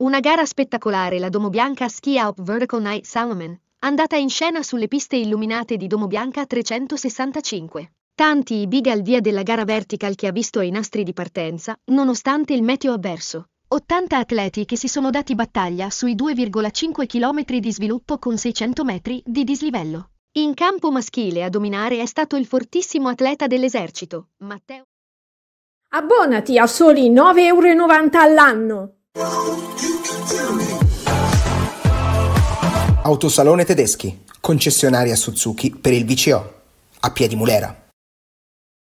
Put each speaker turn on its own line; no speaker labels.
Una gara spettacolare, la Domobianca Ski Alp Vertical Night Salomon, andata in scena sulle piste illuminate di Domobianca 365. Tanti i big al via della gara vertical che ha visto i nastri di partenza, nonostante il meteo avverso. 80 atleti che si sono dati battaglia sui 2,5 km di sviluppo con 600 metri di dislivello. In campo maschile a dominare è stato il fortissimo atleta dell'esercito, Matteo.
Abbonati a soli 9,90 euro all'anno.
Autosalone Tedeschi, concessionaria Suzuki per il VCO, a Piedi Mulera.